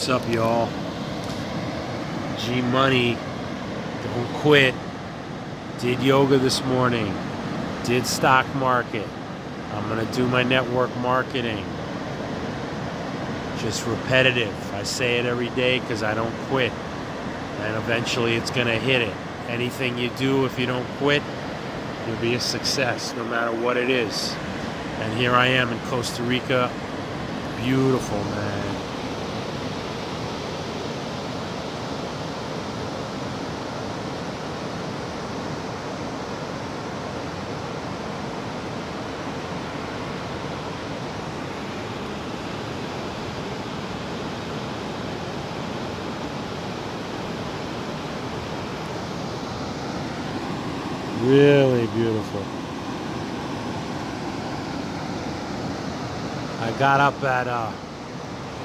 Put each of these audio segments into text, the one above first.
What's up, y'all? G Money, don't quit. Did yoga this morning. Did stock market. I'm gonna do my network marketing. Just repetitive. I say it every day because I don't quit. And eventually it's gonna hit it. Anything you do, if you don't quit, you'll be a success no matter what it is. And here I am in Costa Rica. Beautiful, man. Really beautiful. I got up at, uh,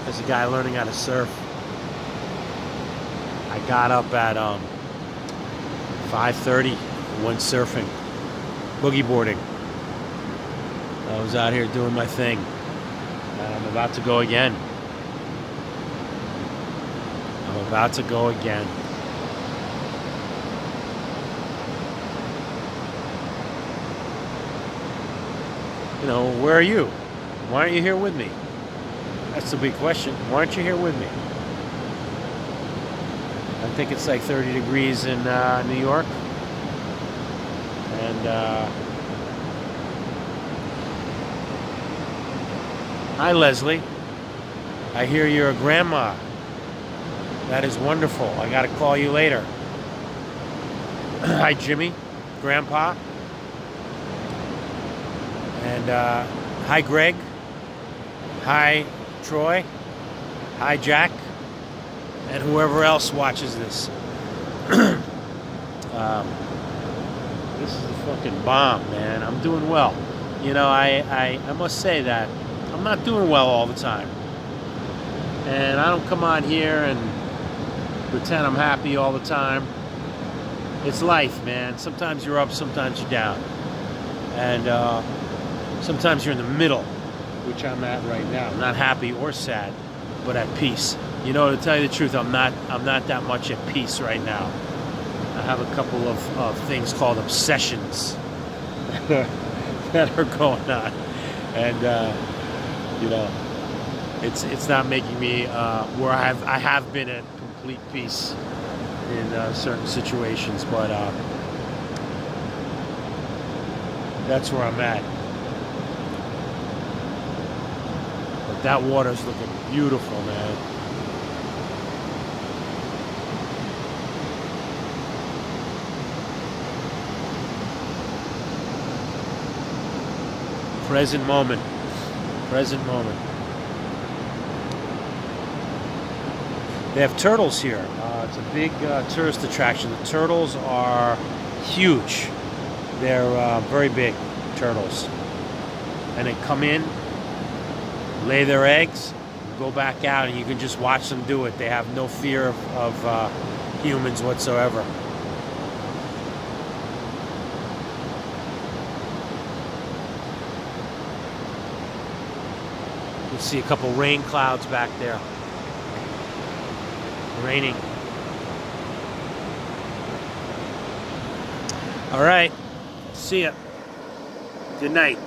there's a guy learning how to surf. I got up at um, 5.30, went surfing, boogie boarding. I was out here doing my thing. And I'm about to go again. I'm about to go again. You know, where are you? Why aren't you here with me? That's the big question. Why aren't you here with me? I think it's like 30 degrees in uh, New York. And, uh, hi, Leslie. I hear you're a grandma. That is wonderful. I got to call you later. hi, Jimmy, Grandpa. And uh, hi, Greg. Hi, Troy. Hi, Jack. And whoever else watches this. um, this is a fucking bomb, man. I'm doing well. You know, I, I, I must say that I'm not doing well all the time. And I don't come on here and pretend I'm happy all the time. It's life, man. Sometimes you're up, sometimes you're down. And, uh, Sometimes you're in the middle, which I'm at right now. I'm not happy or sad, but at peace. You know, to tell you the truth, I'm not I'm not that much at peace right now. I have a couple of, of things called obsessions that are going on, and uh, you know, it's it's not making me uh, where I have I have been at complete peace in uh, certain situations, but uh, that's where I'm at. That water's looking beautiful, man. Present moment. Present moment. They have turtles here. Uh, it's a big uh, tourist attraction. The turtles are huge. They're uh, very big turtles. And they come in lay their eggs, go back out, and you can just watch them do it. They have no fear of, of uh, humans whatsoever. You see a couple rain clouds back there. Raining. All right. See ya. Good night.